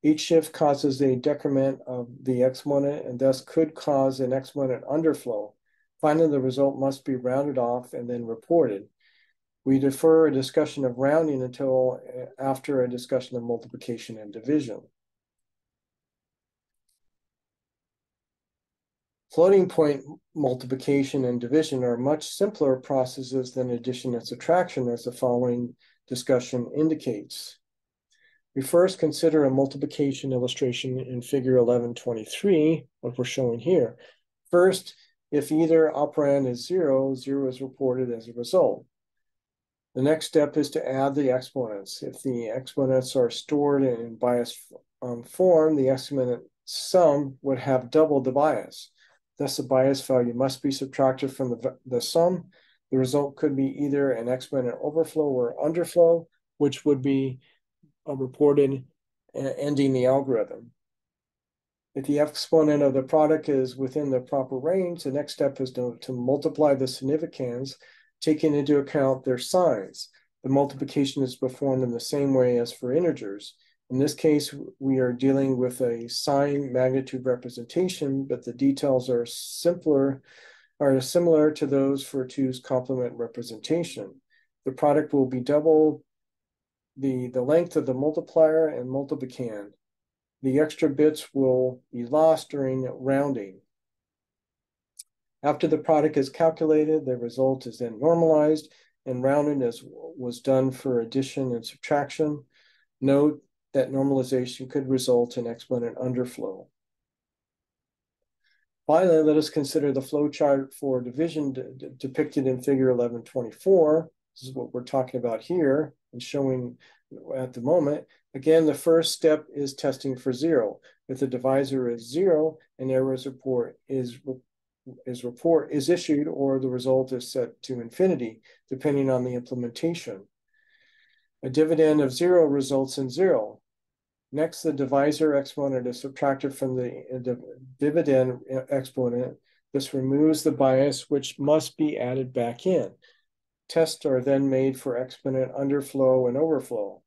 Each shift causes a decrement of the exponent and thus could cause an exponent underflow. Finally, the result must be rounded off and then reported. We defer a discussion of rounding until uh, after a discussion of multiplication and division. Floating point multiplication and division are much simpler processes than addition and subtraction as the following discussion indicates. We first consider a multiplication illustration in figure 1123, what we're showing here. First, if either operand is zero, zero is reported as a result. The next step is to add the exponents. If the exponents are stored in bias um, form, the exponent sum would have doubled the bias. Thus, the bias value must be subtracted from the, the sum. The result could be either an exponent overflow or underflow, which would be uh, reported ending the algorithm. If the exponent of the product is within the proper range, the next step is to, to multiply the significands taking into account their signs. The multiplication is performed in the same way as for integers. In this case, we are dealing with a sign magnitude representation, but the details are simpler, are similar to those for two's complement representation. The product will be double the, the length of the multiplier and multiplicand. The extra bits will be lost during rounding. After the product is calculated, the result is then normalized and rounded as was done for addition and subtraction. Note that normalization could result in exponent underflow. Finally, let us consider the flow chart for division depicted in figure 1124. This is what we're talking about here and showing at the moment. Again, the first step is testing for zero. If the divisor is zero, an error report is is report is issued or the result is set to infinity, depending on the implementation. A dividend of zero results in zero. Next, the divisor exponent is subtracted from the, dividend exponent. This removes the bias, which must be added back in. Tests are then made for exponent underflow and overflow.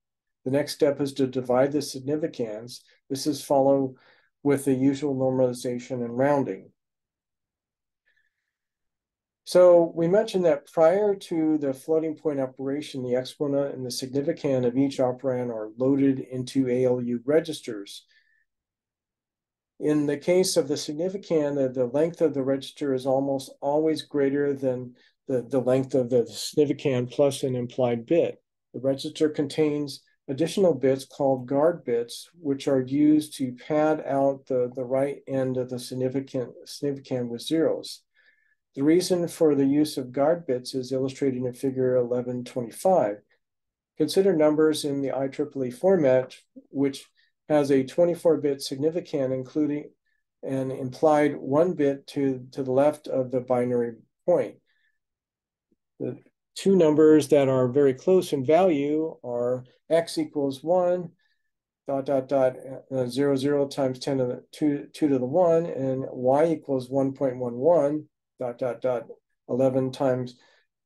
The next step is to divide the significands. This is followed with the usual normalization and rounding. So we mentioned that prior to the floating point operation, the exponent and the significand of each operand are loaded into ALU registers. In the case of the significand, the, uh, the length of the register is almost always greater than the, the length of the significand plus an implied bit. The register contains additional bits called guard bits, which are used to pad out the, the right end of the significant, significand with zeros. The reason for the use of guard bits is illustrated in figure 1125. Consider numbers in the IEEE format, which has a 24-bit significand, including an implied one bit to, to the left of the binary point. The two numbers that are very close in value are x equals 1, dot, dot, dot, uh, 0, 0 times 10 to the 2, 2 to the 1, and y equals 1.11, dot, dot, dot, 11 times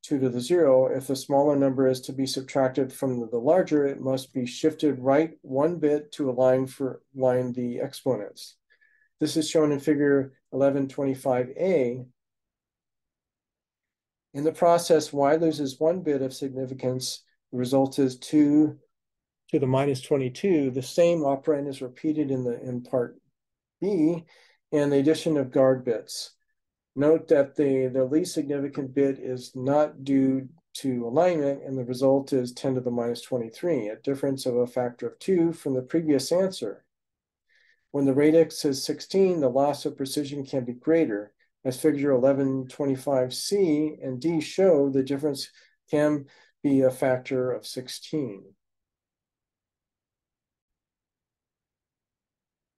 2 to the 0. If the smaller number is to be subtracted from the, larger, it must be shifted right one bit to align for line the exponents. This is shown in figure 1125a. In the process, y loses one bit of significance. The result is 2 to the minus 22. The same operand is repeated in the in part B and the addition of guard bits. Note that the, the least significant bit is not due to alignment, and the result is 10 to the minus 23, a difference of a factor of 2 from the previous answer. When the radix is 16, the loss of precision can be greater. As figure 1125C and D show, the difference can be a factor of 16.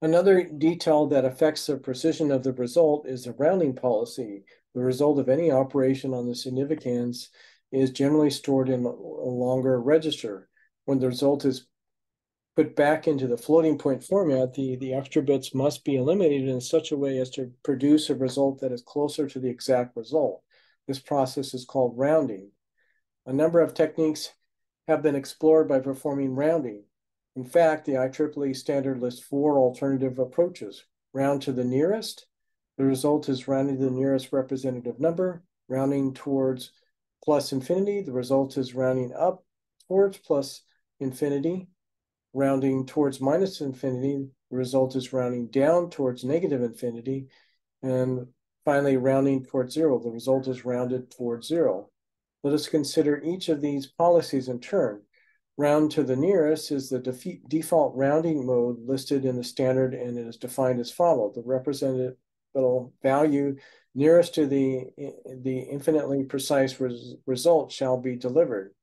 Another detail that affects the precision of the result is the rounding policy. The result of any operation on the significands is generally stored in a longer register. When the result is put back into the floating point format, the, the extra bits must be eliminated in such a way as to produce a result that is closer to the exact result. This process is called rounding. A number of techniques have been explored by performing rounding. In fact, the IEEE standard lists four alternative approaches. Round to the nearest. The result is rounding the nearest representative number. Rounding towards plus infinity. The result is rounding up towards plus infinity. Rounding towards minus infinity. The result is rounding down towards negative infinity. And finally, rounding towards zero. The result is rounded towards zero. Let us consider each of these policies in turn. Round to the nearest is the default rounding mode listed in the standard and it is defined as follows. The representative value nearest to the, the infinitely precise res result shall be delivered.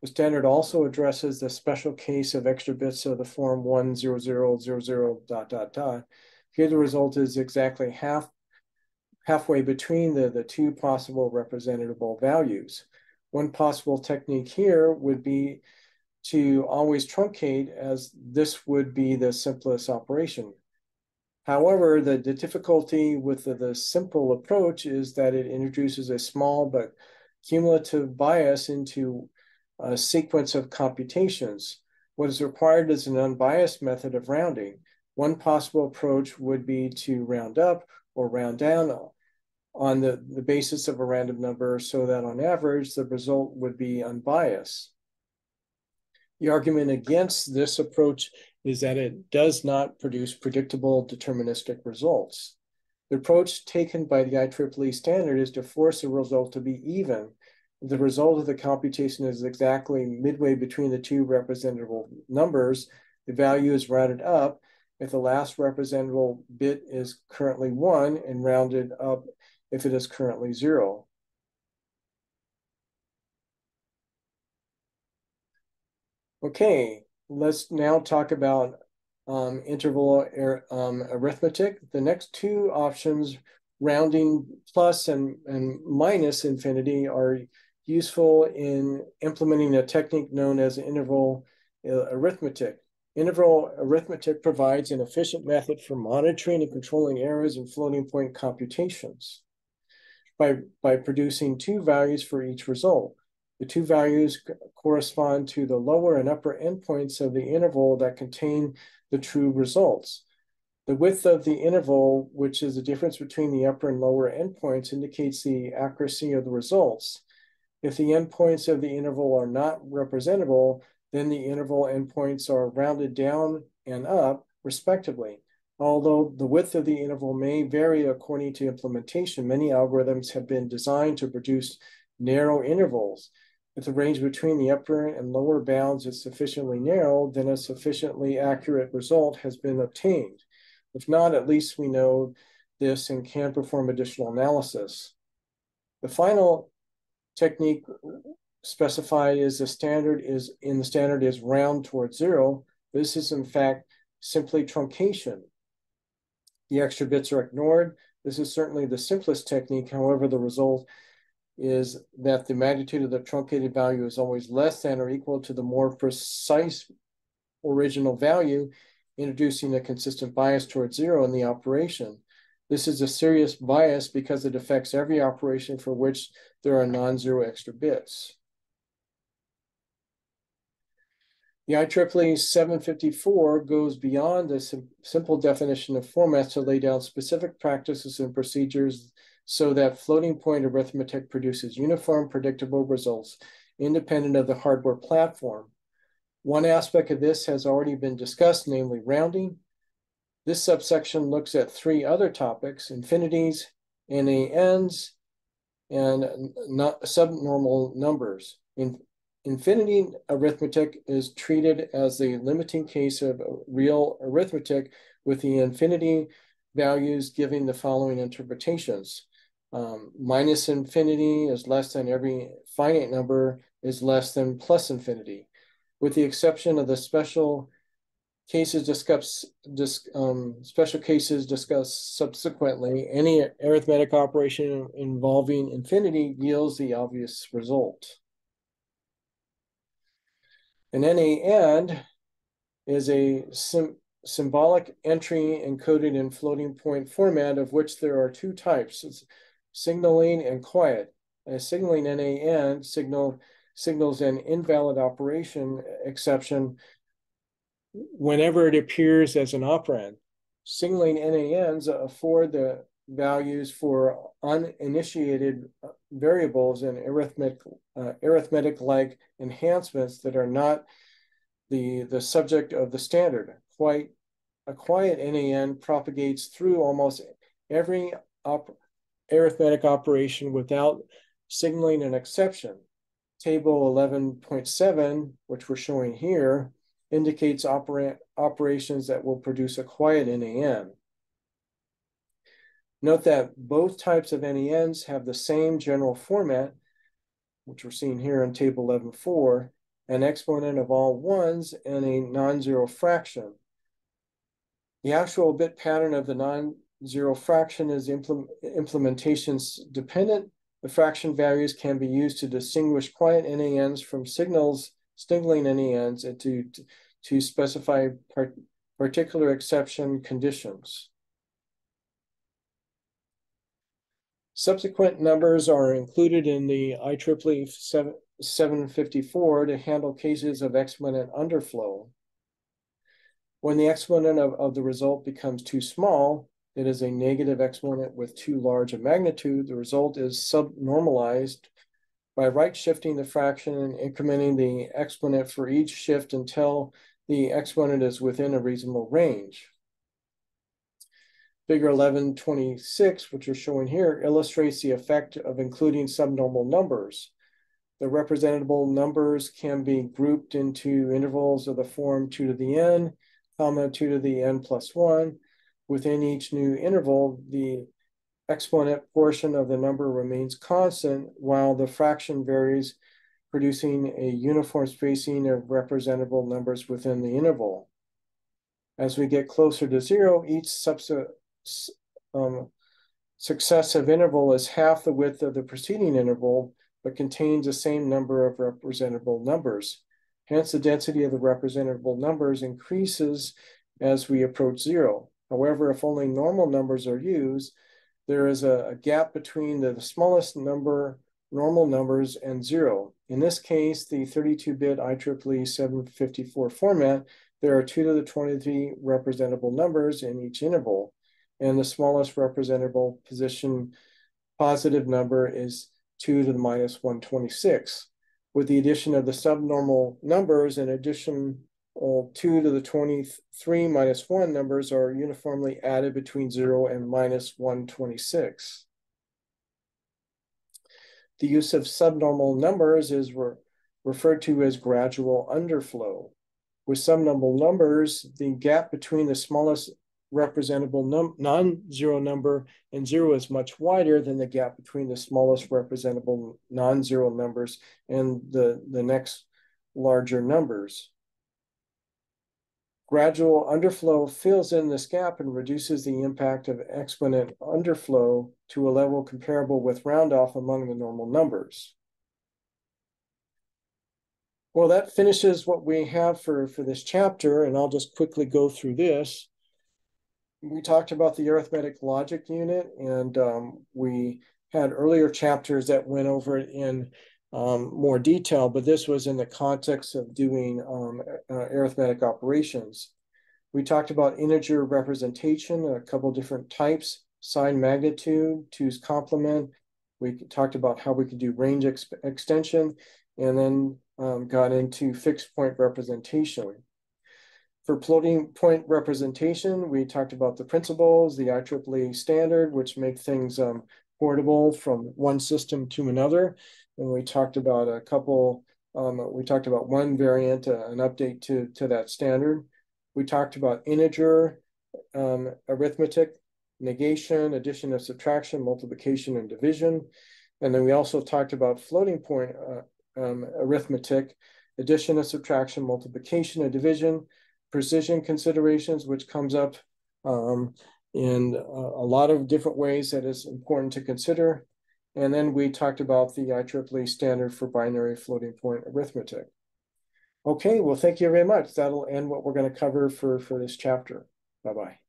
The standard also addresses the special case of extra bits of the form 10000 dot dot dot. Here the result is exactly half halfway between the, the two possible representable values. One possible technique here would be to always truncate as this would be the simplest operation. However, the, the difficulty with the, the simple approach is that it introduces a small but cumulative bias into a sequence of computations. What is required is an unbiased method of rounding. One possible approach would be to round up or round down on the, the basis of a random number so that on average, the result would be unbiased. The argument against this approach is that it does not produce predictable deterministic results. The approach taken by the IEEE standard is to force the result to be even. The result of the computation is exactly midway between the two representable numbers, the value is rounded up if the last representable bit is currently one and rounded up if it is currently zero. Okay, let's now talk about um, interval er, um, arithmetic. The next two options rounding plus and, and minus infinity are useful in implementing a technique known as interval uh, arithmetic. Interval arithmetic provides an efficient method for monitoring and controlling errors in floating point computations by, by producing two values for each result. The two values correspond to the lower and upper endpoints of the interval that contain the true results. The width of the interval, which is the difference between the upper and lower endpoints, indicates the accuracy of the results. If the endpoints of the interval are not representable, then the interval endpoints are rounded down and up, respectively. Although the width of the interval may vary according to implementation, many algorithms have been designed to produce narrow intervals. If the range between the upper and lower bounds is sufficiently narrow, then a sufficiently accurate result has been obtained. If not, at least we know this and can perform additional analysis. The final technique specified is the standard is in the standard is round towards zero. This is in fact simply truncation. The extra bits are ignored. This is certainly the simplest technique. However, the result is that the magnitude of the truncated value is always less than or equal to the more precise original value, introducing a consistent bias towards zero in the operation. This is a serious bias because it affects every operation for which there are non-zero extra bits. The IEEE 754 goes beyond a sim simple definition of formats to lay down specific practices and procedures so that floating point arithmetic produces uniform, predictable results independent of the hardware platform. One aspect of this has already been discussed, namely rounding. This subsection looks at three other topics, infinities, NANs, and not subnormal numbers. In Infinity arithmetic is treated as the limiting case of real arithmetic with the infinity values giving the following interpretations. Um, minus infinity is less than every finite number is less than plus infinity. With the exception of the special cases discussed, dis, um, special cases discussed subsequently, any arithmetic operation involving infinity yields the obvious result. An NAN is a sim symbolic entry encoded in floating point format of which there are two types, it's signaling and quiet. A signaling NAN signal signals an invalid operation exception whenever it appears as an operand. Signaling NANs afford the values for uninitiated uh, variables and arithmetic uh, arithmetic like enhancements that are not the the subject of the standard. Quite a quiet NAN propagates through almost every arithmetic operation without signaling an exception. Table 11.7, which we're showing here, indicates opera operations that will produce a quiet NAN. Note that both types of NANs have the same general format, which we're seeing here in table 11.4, an exponent of all ones and a non-zero fraction. The actual bit pattern of the non-zero fraction is implement implementations dependent. The fraction values can be used to distinguish quiet NANs from signals, signaling NANs and to, to, specify part, particular exception conditions. Subsequent numbers are included in the IEEE 754 to handle cases of exponent underflow. When the exponent of, of the result becomes too small, it is a negative exponent with too large a magnitude. The result is subnormalized by right shifting the fraction and incrementing the exponent for each shift until the exponent is within a reasonable range. Figure 1126, which is showing here, illustrates the effect of including subnormal numbers. The representable numbers can be grouped into intervals of the form 2 to the n, comma 2 to the n plus 1. Within each new interval, the exponent portion of the number remains constant while the fraction varies, producing a uniform spacing of representable numbers within the interval. As we get closer to zero, each um, successive interval is half the width of the preceding interval, but contains the same number of representable numbers. Hence, the density of the representable numbers increases as we approach zero. However, if only normal numbers are used, there is a, a gap between the, the, smallest number normal numbers and zero. In this case, the 32-bit IEEE 754 format, there are 2 to the 23 representable numbers in each interval, and the smallest representable position positive number is 2 to the minus 126. With the addition of the subnormal numbers, in addition all 2 to the 23 minus 1 numbers are uniformly added between 0 and minus 126. The use of subnormal numbers is re referred to as gradual underflow. With subnormal numbers, the gap between the smallest representable non-zero number and zero is much wider than the gap between the smallest representable non-zero numbers and the, the next larger numbers. Gradual underflow fills in this gap and reduces the impact of exponent underflow to a level comparable with roundoff among the normal numbers. Well, that finishes what we have for, for this chapter, and I'll just quickly go through this. We talked about the arithmetic logic unit, and um, we had earlier chapters that went over it in um, more detail, but this was in the context of doing um, uh, arithmetic operations. We talked about integer representation, a couple different types, sign magnitude, two's complement. We talked about how we could do range ex extension, and then um, got into fixed point representation. For floating point representation, we talked about the principles, the IEEE standard, which make things um, portable from one system to another, and we talked about a couple, um, we talked about one variant, uh, an update to, to that standard. We talked about integer, um, arithmetic, negation, addition and subtraction, multiplication and division. And then we also talked about floating point uh, um, arithmetic, addition and subtraction, multiplication and division, precision considerations, which comes up um, in a, a lot of different ways that is important to consider. And then we talked about the IEEE standard for binary floating point arithmetic. Okay, well, thank you very much. That'll end what we're going to cover for, for this chapter. Bye-bye.